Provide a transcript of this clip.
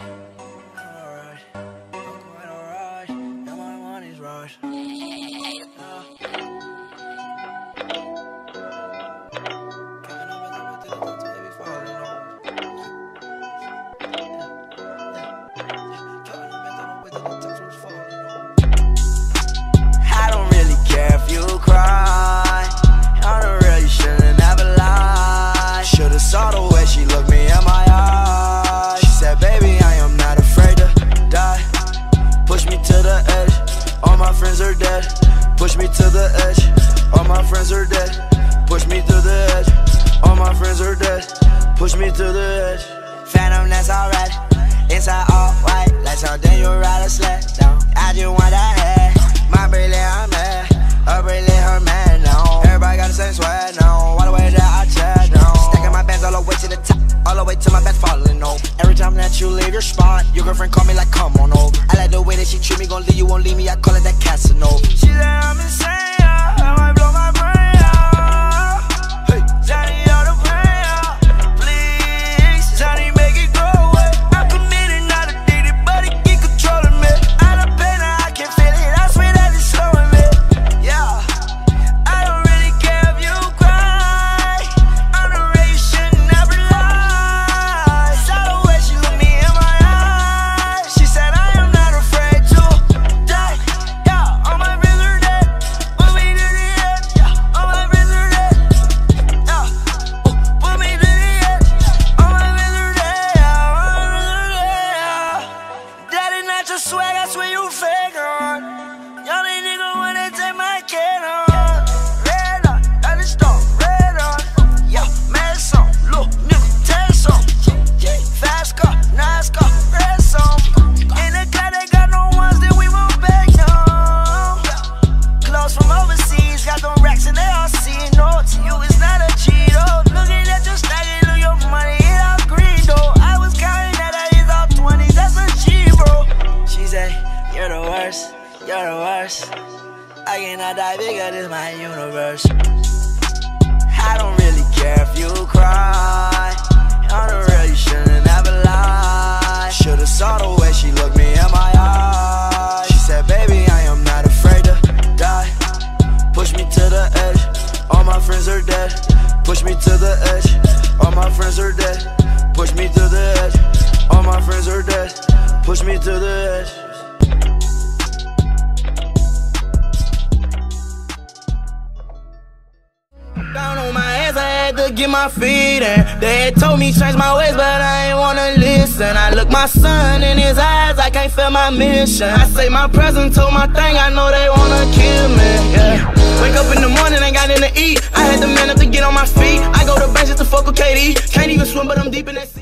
Bye. Like something you ride a sled down. I just want that head. My bracelet, I'm mad. Her bracelet, her man now. Everybody got the same sweat now. All the way that I chat now. Stacking my bands all the way to the top. All the way to my back falling over. Every time that you leave your spot, your girlfriend call me like, come on over. I like the way that she treat me, gon' leave you, won't leave me. I call it that Casanova. She said I'm That is not your swag. I swear you fake worst, you're the worst. I cannot die bigger, this my universe. I don't really care if you cry. On the real, you shouldn't ever lie. Should've saw the way she looked me in my eyes. She said, Baby, I am not afraid to die. Push me to the edge. All my friends are dead. Push me to the edge. All my friends are dead. Push me to the edge. All my friends are dead. Push me to the edge. Had to get my feet in. They had told me change my ways, but I ain't wanna listen. I look my son in his eyes, I can't feel my mission. I say my present told my thing, I know they wanna kill me. Yeah. Wake up in the morning, ain't got nothing to eat. I had to man up to get on my feet. I go to bench just to fuck with KD. Can't even swim, but I'm deep in that sea.